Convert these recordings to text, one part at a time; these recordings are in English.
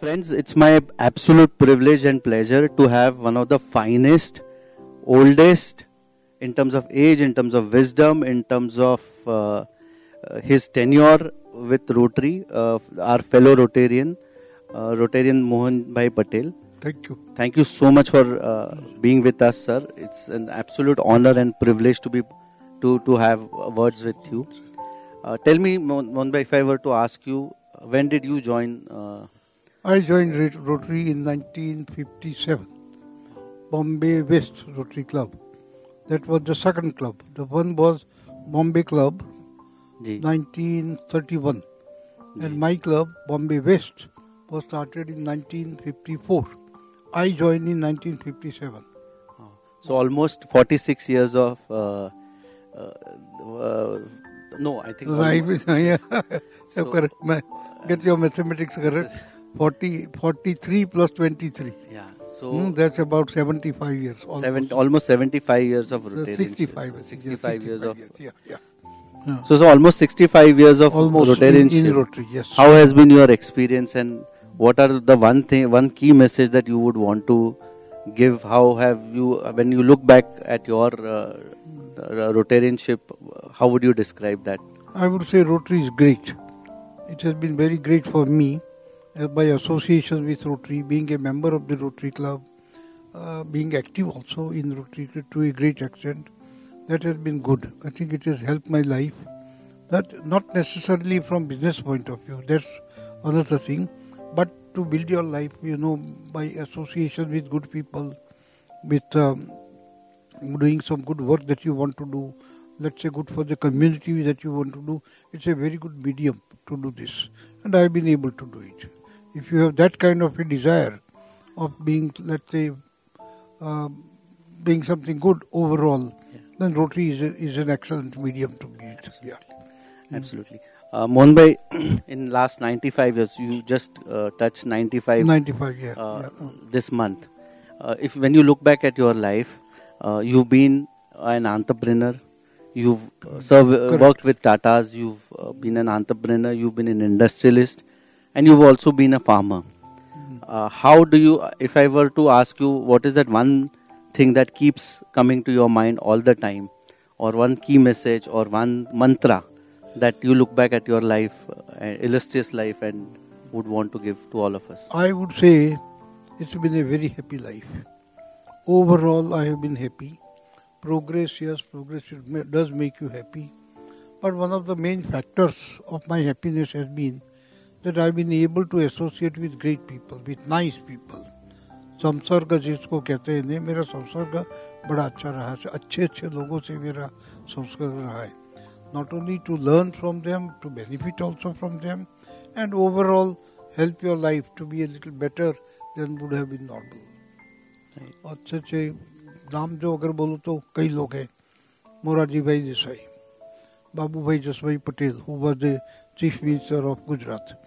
friends, it's my absolute privilege and pleasure to have one of the finest, oldest, in terms of age, in terms of wisdom, in terms of uh, uh, his tenure with Rotary, uh, our fellow Rotarian, uh, Rotarian Mohan Bhai Patel. Thank you. Thank you so much for uh, being with us, sir. It's an absolute honor and privilege to be to to have words with you. Uh, tell me, Mohan Mohan Bhai, if I were to ask you, when did you join? I joined Rotary in 1957, Bombay West Rotary Club. That was the second club. The one was Bombay Club, ji 1931. And my club, Bombay West, was started in 1954. I joined in 1957. So almost 46 years of. Uh, uh, uh, no, I think. Right, yeah. So- correct. Get your mathematics correct. 40, 43 plus 23. Yeah. So Hmm, that's about 75 years. almost. seven, almost 75 years of So Rotarian. 65. service. I 65 yeah, years of. Yeah, yeah. Yeah. So, so almost 65 years of Almost Rotarian. in, in Rotary, yes. How has been your experience and what are the one thing, one key message that you would want to give? How have you, when you look back at your uh, Rotarianship, how would you describe that? I would say Rotary is great. It has been very great for me by association with Rotary, being a member of the Rotary Club, uh, being active also in Rotary to a great extent. That has been good. I think it has helped my life. That not necessarily from business point of view. That's another thing, but to build your life, you know, by association with good people, with um, doing some good work that you want to do, let's say good for the community that you want to do, it's a very good medium to do this. And I've been able to do it. If you have that kind of a desire of being, let's say, uh, being something good overall, then Rotary is, a, is an excellent medium to be it. Yeah. Absolutely. Uh, in last 95 years, you just uh, touched 95 95, yeah. uh, yeah. this month. Uh, if when you look back at your life, uh, you've been an entrepreneur. You've uh, served, uh, worked with Tatas. You've uh, been an entrepreneur. You've been an industrialist, and you've also been a farmer. Uh, how do you? If I were to ask you, what is that one thing that keeps coming to your mind all the time, or one key message, or one mantra that you look back at your life, uh, illustrious life, and would want to give to all of us? I would say it's been a very happy life. Overall, I have been happy. Progress, yes, progress does make you happy. But one of the main factors of my happiness has been that I've been able to associate with great people, with nice people. संसर्ग जिसको कहते हैं नहीं मेरा संसर्ग बड़ा अच्छा रहा है अच्छे अच्छे लोगों से मेरा संसर्ग रहा है not only to learn from them, to benefit also from them, and overall help your life to be a little better than would have been normal. अच्छे अच्छे नाम जो अगर बोलो तो कई लोग हैं Morarji bhai Desai Babubhai Jashbhai Patel who was the chief minister of Gujarat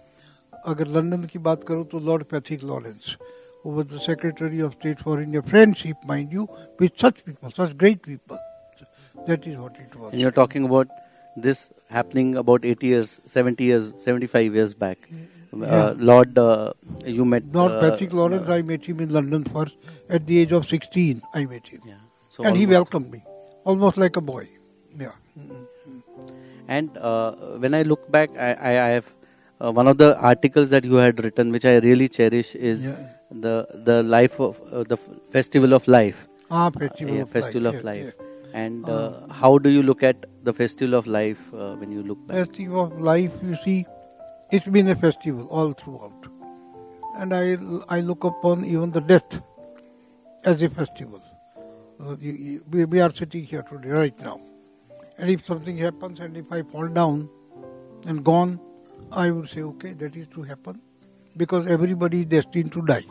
अगर लंदन की बात करूँ तो Lord Pethick Lawrence who was the Secretary of State for India, friendship, mind you, with such people, such great people. That is what it was. And you're talking about this happening about 80 years, 70 years, 75 years back. Uh, Lord, uh, you met Lord uh, Pethick-Lawrence. I met him in London first at the age of 16. I met him, and he welcomed me, almost like a boy. Yeah. Mm-hmm. And when I look back, I have uh, one of the articles that you had written, which I really cherish, is Yeah. the the life of uh, the festival of life. Ah, Festival yeah, of festival Life. of life. yeah. And uh, how do you look at the festival of life uh, when you look back? Festival of life, you see, it's been a festival all throughout. And I, I look upon even the death as a festival. Uh, you- you- we, we are sitting here today, right now. And if something happens and if I fall down and gone, I would say, okay, that is to happen. Because everybody is destined to die.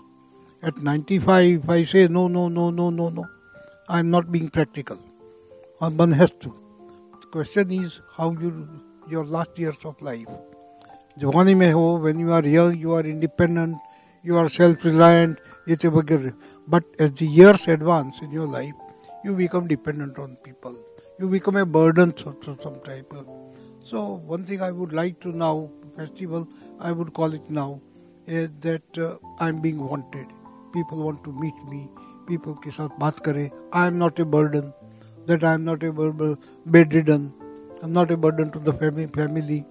At 95, if I say, no, no, no, no, no, no, I'm not being practical. Uh, One has to. The question is how you your last years of life. जवानी में हो when you are young you are independent you are self reliant ये सब वगैरह but as the years advance in your life you become dependent on people you become a burden to, to some type of so one thing I would like to now festival I would call it now uh, that uh, I'm being wanted. People want to meet me. People के साथ बात करें. I am not a burden. That I am not a bur- bedridden. I'm not a burden to the family. family.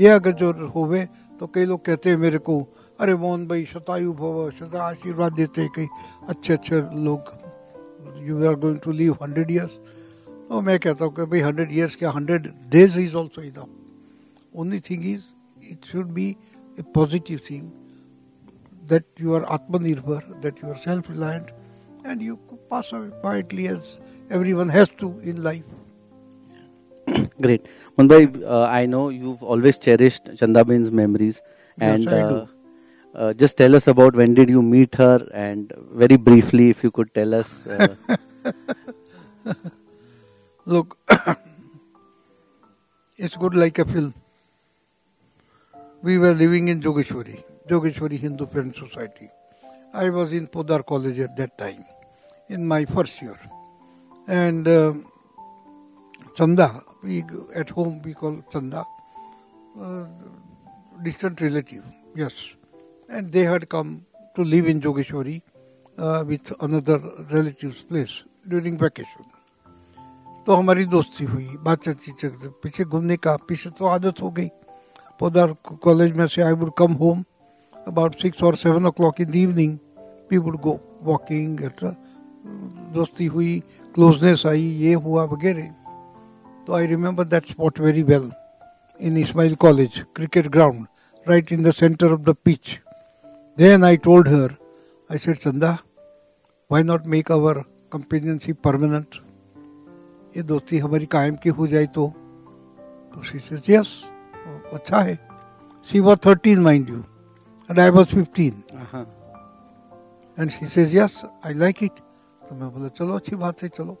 ये अगर जो होवे तो कई लोग कहते हैं मेरे को अरे मोहन भाई शतायु भव शता आशीर्वाद देते हैं कई अच्छे अच्छे लोग you are going to live hundred years तो मैं कहता हूँ कि भाई हंड्रेड ईयर्स क्या hundred days is also enough only thing is it should be a positive thing that you are atmanirbhar, that you are self-reliant, and you pass away quietly as everyone has to in life. Great. Mohan Bhai, uh, I know you've always cherished Chandaben's memories. And Yes, uh, uh, just tell us about when did you meet her and very briefly if you could tell us. Uh, Look, it's good like a film. We were living in Jogeshwari, Jogeshwari Hindu Parent Society. I was in Podar College at that time, in my first year. And uh, Chanda, we, at home we call Chanda, uh, distant relative, yes. And they had come to live in Jogeshwari uh, with another relative's place during vacation. तो हमारी दोस्ती हुई बातचीत पीछे घूमने का पीछे तो आदत हो गई पोदार कॉलेज में से I would come home about six और seven o'clock in the evening we would go walking दोस्ती हुई क्लोजनेस आई ये हुआ वगैरह। तो I remember that spot very well in Ismail college cricket ground right in the centre of the pitch then I told her I said Chanda why not make our companionship permanent ये दोस्ती हमारी कायम की हो जाए तो, तो yes अच्छा है। She was 13 mind you and I was 15 uh-huh. And she says yes I like it तो मैं बोला चलो अच्छी बात है चलो.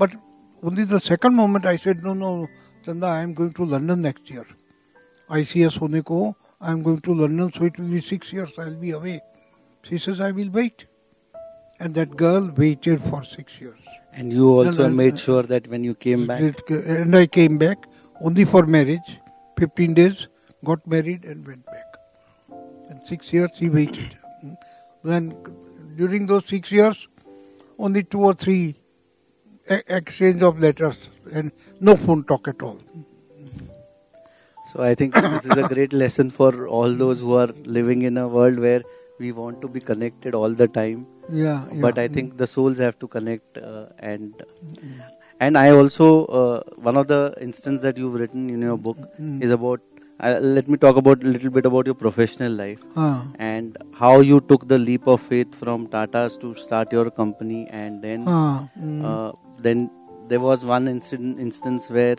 But only the second moment I said no no Chanda I am going to London next year ICS होने को I am going to London so it will be 6 years I will be away she says I will wait and that girl waited for 6 years And you also no, made sure that when you came back. It- And I came back only for marriage. 15 days, got married and went back. And six years he waited. Then during those six years, only two or three exchange of letters and no phone talk at all. So I think this is a great lesson for all those who are living in a world where we want to be connected all the time. Yeah. But yeah. I think the souls have to connect uh, and and I also uh, one of the instance that you've written in your book Mm. is about. Uh, let me talk about a little bit about your professional life Ah, and how you took the leap of faith from Tata's to start your company and then ah, mm. uh, then there was one incident, instance where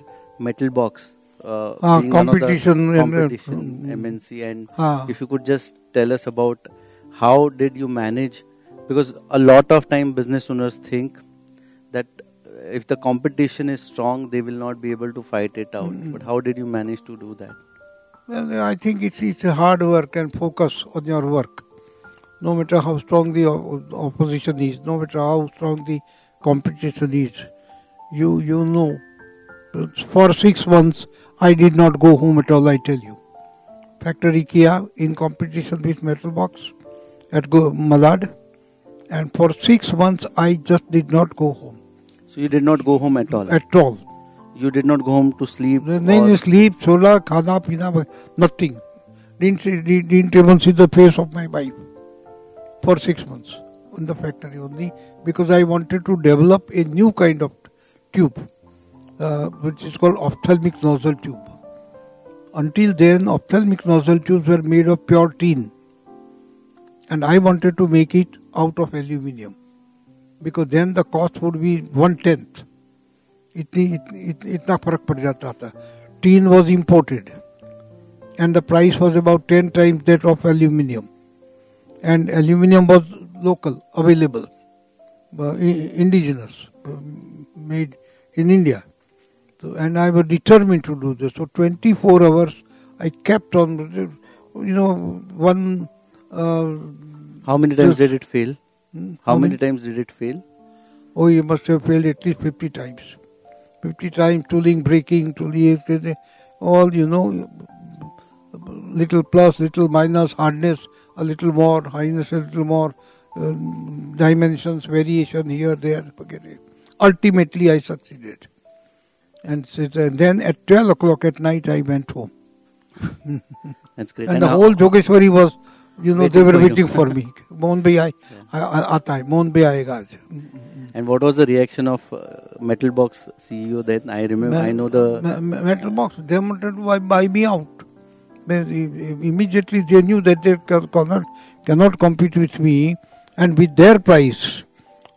Metal Box uh, Ah, being one of the competition and, uh, competition mm. MNC and ah. if you could just tell us about how did you manage because a lot of time business owners think that uh, if the competition is strong they will not be able to fight it out Mm. but how did you manage to do that Well, I think it's it's a hard work and focus on your work. No matter how strong the opposition is, no matter how strong the competition is, you you know. For six months, I did not go home at all. I tell you, factory Kia in competition with Metal Box at Go- Malad, and for six months I just did not go home so you did not go home at all? At all. You did not go home to sleep? No, sleep, sola, khada, pina, nothing. Didn't, see, didn't even see the face of my wife for six months in the factory only because I wanted to develop a new kind of tube uh, which is called ophthalmic nozzle tube. Until then, ophthalmic nozzle tubes were made of pure tin and I wanted to make it out of aluminium because then the cost would be one tenth. इतनी इतनी इत, इतना फर्क पड़ जाता था tin was imported and the price was about ten times that of aluminium and aluminium was local available indigenous made in India So, and I was determined to do this. So, 24 hours I kept on, you know, one. Uh, how many times Just- did it fail Hmm? How, How many, many times did it fail? Oh, you must have failed at least 50 times. 50 times tooling, breaking, tooling, all, you know, little plus, little minus, hardness, a little more, hardness, a little more, uh, dimensions, variation here, there, forget it. Ultimately, I succeeded. And then at 12 o'clock at night, I went home. That's great. And, and the now, whole Jogeshwari was you know, they were waiting for me. Mohan bhi aai, aata hai. Mohan bhi aayega aaj. And what was the reaction of uh, Metalbox CEO then? I remember, I know the... Metalbox, they wanted to buy me out. Immediately they knew that they cannot, cannot compete with me and with their price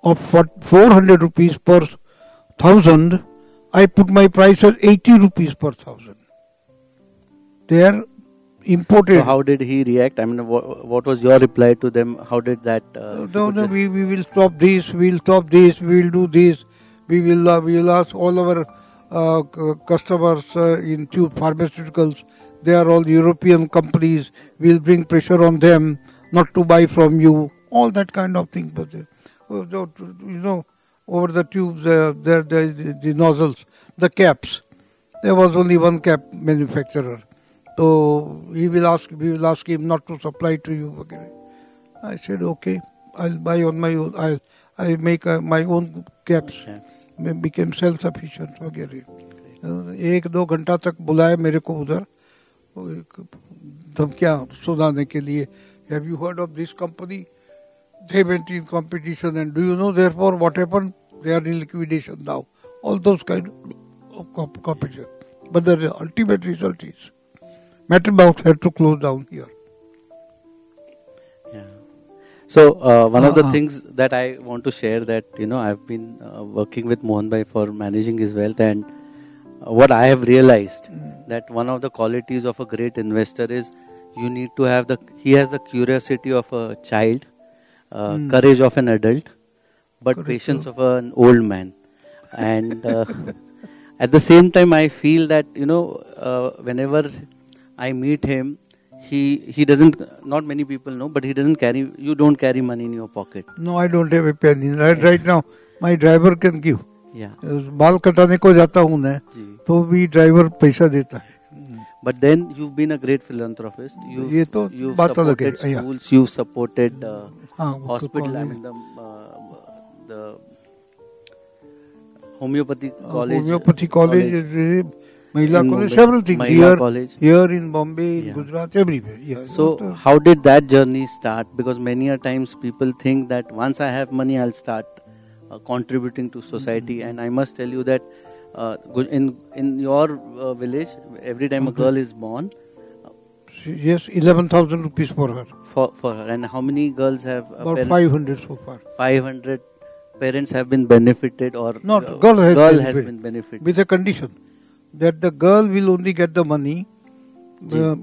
of 400 rupees per thousand, I put my price as 80 rupees per thousand. There imported. So how did he react? I mean, what, what was your reply to them? How did that? Uh, no, no, we, we will stop this, we will stop this, we will do this, we will, uh, we will ask all our uh, customers uh, in tube pharmaceuticals, they are all European companies, we will bring pressure on them not to buy from you, all that kind of thing. But, uh, uh, you know, over the tubes, uh, there, there, the, the nozzles, the caps, there was only one cap manufacturer. So he will ask, we will ask him not to supply to you. वगैरह. I said, okay, I'll buy on my own. I'll I make uh, my own caps. Chaps. मैं became self sufficient वगैरह Uh, एक दो घंटा तक बुलाया मेरे को उधर वो एक धमकियाँ सुनाने के लिए have you heard of this company they went in competition and do you know therefore what happened they are in liquidation now all those kind of comp- competition but the ultimate result is metal box had to close down here Yeah. So uh, one of the Uh-uh. things that I want to share that you know I've been uh, working with Mohan Bhai for managing his wealth and uh, what I have realized that one of the qualities of a great investor is you need to have the he has the curiosity of a child, uh, Mm. courage of an adult, but Correct, patience sir. of an old man, and uh, at the same time I feel that you know uh, whenever I meet him, he he doesn't. Not many people know, but he doesn't carry. You don't carry money in your pocket. no I don't have a penny right, right now my driver can give Yeah. बाल कटाने को जाता हूँ मैं. तो भी driver पैसा देता है But then you've been a great philanthropist. You've, ये तो you've बात अलग है, supported yeah. schools. You've supported uh, हाँ तो hospital. I college- mean the uh, the homeopathy college. homeopathy college, Mahila in College, several things Mahila here, College. here in Bombay, in Yeah. Gujarat, everywhere. Yeah. So, how did that journey start? Because many a times people think that once I have money, I'll start uh, contributing to society. Mm-hmm. And I must tell you that uh, in in your uh, village, every time a mm-hmm. girl is born, she- yes, eleven thousand rupees for her. for for her, and how many girls have uh, About five hundred so far. 500 parents have been benefited or Not, uh, girl has girl has benefited. been benefited. With a condition, that the girl will only get the money Ji. uh,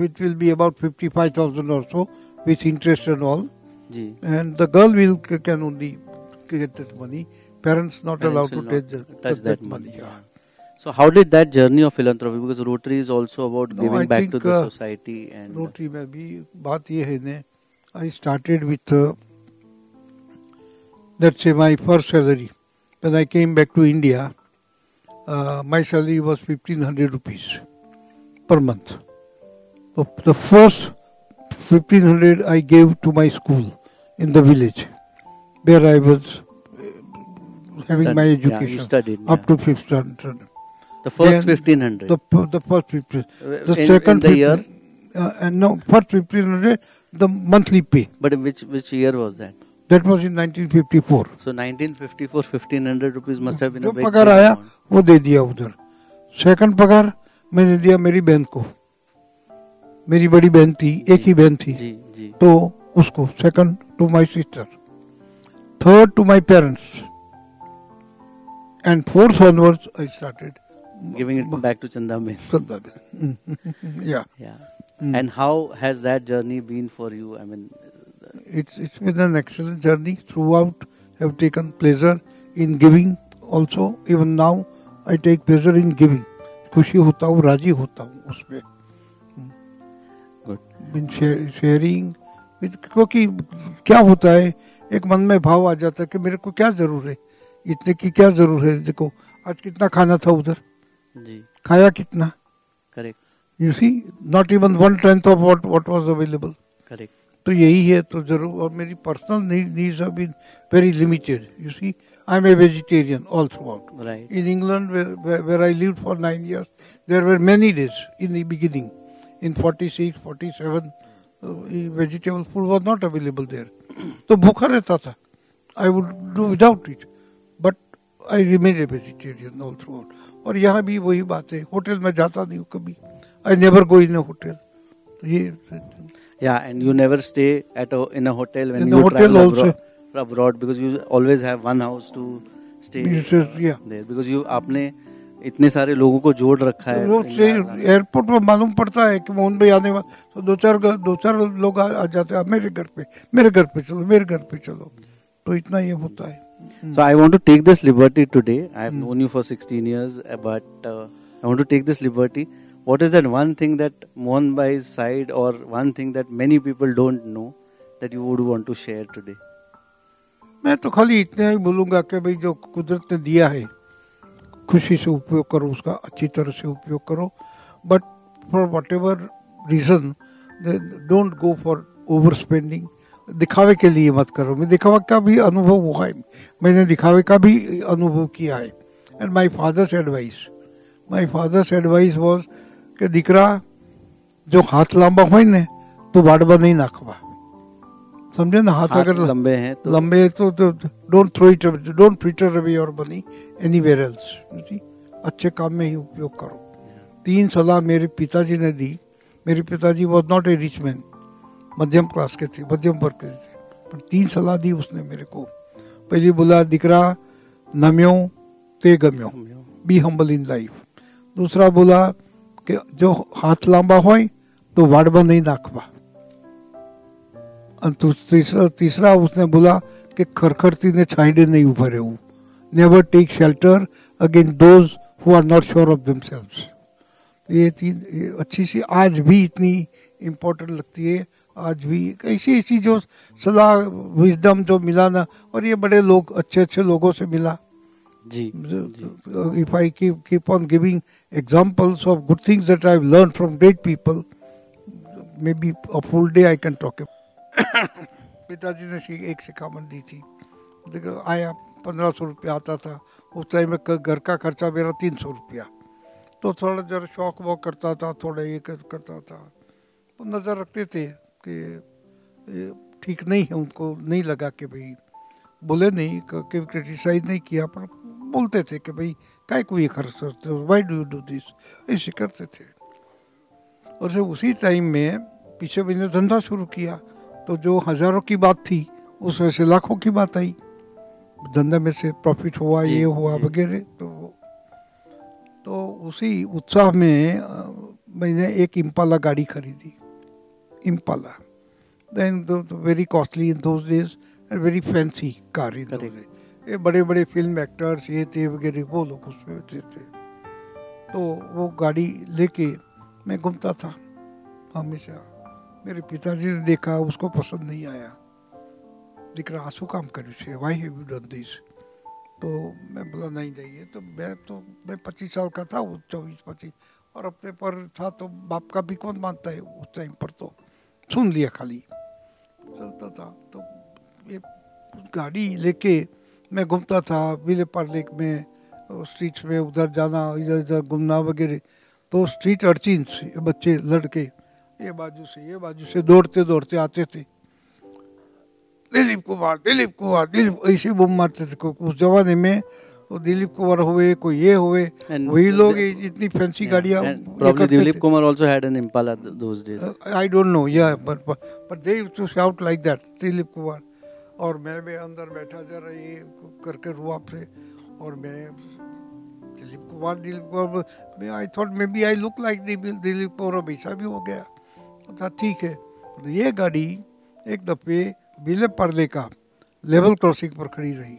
which will be about 55000 or so with interest and all Ji. and the girl will can only get that money parents not Parents allowed will to not take the, touch touch that that money money. yeah. So how did that journey of philanthropy? Because Rotary is also about No, giving I back to think, the uh, society and rotary में भी बात ये है ने I started with let's say my first salary when I came back to India uh, my salary was 1500 rupees per month. The first 1500 I gave to my school in the village where I was uh, having my yeah, education. you studied up yeah. to 1500. the first then 1500 the, the first 15 Uh, the in, second in the year? uh, and no first 1500 the monthly pay. But which which year was that that was in 1954. So 1954, 1500 rupees must have been. जो पगार आया वो दे दिया उधर Second पगार मैंने दिया मेरी बहन को मेरी बड़ी बहन थी एक ही बहन थी जी, जी. तो उसको second to my sister, third to my parents, and fourth onwards I started giving it back to Chandaben. Chandaben. yeah. Yeah. Hmm. And how has that journey been for you? I mean, it's it's been an excellent journey throughout have taken pleasure in giving also. Even now i take pleasure in giving. खुशी होता हूँ राज़ी होता हूँ उसमें। Good. बिन sharing क्योंकि क्या होता है एक मन में भाव आ जाता है कि मेरे को क्या ज़रूर है। इतने की क्या ज़रूर है? देखो आज कितना खाना था उधर? जी। खाया कितना? Correct. You see not even one tenth of what what was available correct तो यही है तो ज़रूर और मेरी personal needs have been very limited you see I am a vegetarian all throughout in England where I live for nine lived there were many days in in the beginning. In 46, 47, uh, vegetable food was not available there. तो भूखा रहता था. I would do without it but I remain a vegetarian all throughout और यहाँ भी वही बात है. होटल में जाता नहीं हूँ कभी. I never go in a hotel तो ये Yeah, and you never stay at a, in a hotel when In you hotel travel also. abroad, abroad because you always have one house to stay या there because you आपने इतने सारे लोगों को जोड़ रखा है से एयरपोर्ट पर मालूम पड़ता है कि मोहन भाई आने वाले तो दो चार दो चार लोग आ, आ जाते हैं मेरे घर पे मेरे घर पे चलो मेरे घर पे चलो तो इतना ये होता है So I want to take this liberty today. I have known you for 16 years, uh, but uh, I want to take this liberty. What is that one thing that Mohan Bhai's side or one thing that many people don't know that you would want to share today? मैं तो खाली इतना ही बोलूँगा कि भाई जो कुदरत ने दिया है, खुशी से उपयोग करो, उसका अच्छी तरह से उपयोग करो। But for whatever reason don't go for overspending दिखावे के लिए मत करो। मैं दिखावा का भी अनुभव हुआ है। मैंने दिखावे का भी अनुभव किया है। And my father's advice my father's advice was કે દીકરા જો હાથ લાંબા હોય ને તો વાડવા નહીં નાખવા સમજે ને હાથ हाथ अगर लंबे हैं तो लंबे तो don't throw it don't fritter away your money anywhere else अच्छे काम में ही उपयोग करो तीन सलाह मेरे पिताजी ने दी मेरे पिताजी was not a rich man मध्यम क्लास के थे मध्यम वर्ग के थे पर तीन सलाह दी उसने मेरे को पहली बोला दिकरा नम्यो ते गम्यो बी हम्बल इन लाइफ दूसरा बोला कि जो हाथ लांबा હોય तो वाड़वा नहीं नाखवा અને તું- तीसरा तीसरा उसने बोला कि खरखरती ने छाइडे नहीं उभा रहूं never take shelter against those who are not sure of themselves ये तीन ये अच्छी सी आज भी इतनी इम्पोर्टेंट लगती है आज भी ऐसी ऐसी जो सलाह विजडम जो मिला ना और ये बड़े लोग अच्छे अच्छे लोगों से मिला जी। If I keep, keep on giving examples of good things that I've learned from great people, maybe a full day I can talk. पिताजी ने एक सिखावन दी थी। देखो आया पंद्रह सौ रुपया आता था। उस टाइम में घर का खर्चा मेरा तीन सौ रुपया। तो थोड़ा जरा शौक वॉक करता था थोड़ा ये कर, करता था। तो नज़र रखते थे कि ठीक नहीं है उनको नहीं लगा कि भाई बोले नहीं कि क्रिटिसाइज नहीं किया पर बोलते थे कि भाई काय को ये खर्च करते हो? Why do you do this ऐसे करते थे। और फिर उसी टाइम में पीछे मैंने धंधा शुरू किया तो जो हज़ारों की बात थी उसमें से लाखों की बात आई। धंधे में से प्रॉफिट हुआ ये हुआ वगैरह तो तो उसी उत्साह में मैंने एक इम्पाला गाड़ी खरीदी। Impala then very costly in those days very fancy car in Correct. ये बड़े बड़े फ़िल्म एक्टर्स ये थे, वगैरह, वो लोग उसमें होते थे। तो वो गाड़ी लेके मैं घूमता था, हमेशा। मेरे पिताजी ने देखा, उसको पसंद नहीं आया। दिख रहा, आँसू काम करू छे why have you done this तो मैं बोला, नहीं ये तो मैं तो मैं पच्चीस साल का था, वो चौबीस, पच्चीस। और अपने पर था तो बाप का भी कौन मानता है उस टाइम पर तो? सुन लिया खाली। चलता था तो ये गाड़ी लेके मैं घूमता था विले पार्लिक में स्ट्रीट्स में उधर जाना इधर इधर घूमना वगैरह। तो स्ट्रीट अर्चिन बच्चे लड़के ये बाजू से ये बाजू से दौड़ते दौड़ते आते थे। दिलीप कुमार दिलीप कुमार दिलीप ऐसे बम मारते थे उस जमाने में तो दिलीप कुमार हुए कोई ये हुए वही लोग इतनी फैंसी गाड़ियाँ uh, Dilip Kumar also had an Impala those days I don't know या but but they used to shout like that Dilip Kumar. और मैं भी अंदर बैठा जा रहा ये करके रुआ से और मैं दिलीप कुमार दिलीप कुमार, मैं I thought maybe I look like Dilip Kumar अब ऐसा भी हो गया। अच्छा ठीक है। तो ये गाड़ी एक दफ़े बिले पर्दे का लेवल क्रॉसिंग पर खड़ी रही।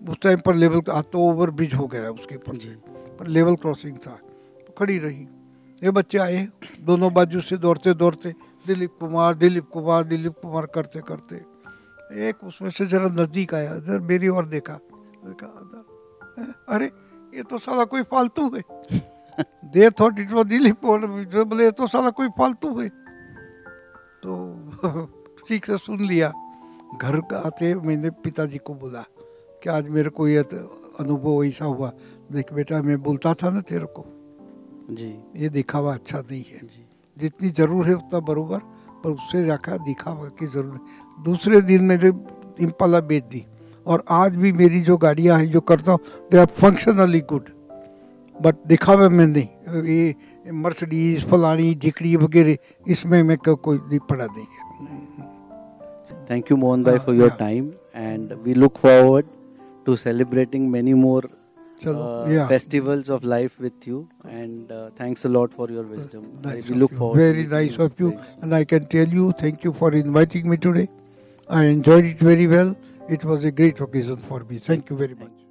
उस टाइम पर लेवल आज तो ओवर ब्रिज हो गया उसके ऊपर से, पर लेवल क्रॉसिंग था तो खड़ी रही। ये बच्चे आए, दोनों बाजू से दौड़ते दौड़ते दिलीप कुमार दिलीप कुमार दिलीप कुमार करते करते एक उसमें से जरा नज़दीक आया जरा मेरी और देखा। अरे ये तो साला कोई फालतू है। दे दिलीप बोले तो साला कोई फालतू है। तो ठीक से सुन लिया। घर आते मैंने पिताजी को बोला कि आज मेरे को ये तो अनुभव ऐसा हुआ? देख बेटा मैं बोलता था ना तेरे को जी। ये दिखावा अच्छा नहीं है। जी। जितनी ज़रूर है उतना बरोबर पर उससे जाकर दिखावा की ज़रूरत दूसरे दिन मैंने इम्पाला बेच दी और आज भी मेरी जो गाड़ियाँ हैं जो करता हूँ they are functionally good but दिखावे में नहीं। ये मर्सडीज फलानी झिकड़ी वगैरह इसमें मैं कोई नहीं पढ़ा देंगे thank you Mohan bhai for your time and we look forward to celebrating many more festivals of life with you and thanks a for your wisdom we look forward very nice of you and I can tell you thank you for inviting me today I enjoyed it very well. It was a great occasion for me. Thank you very much.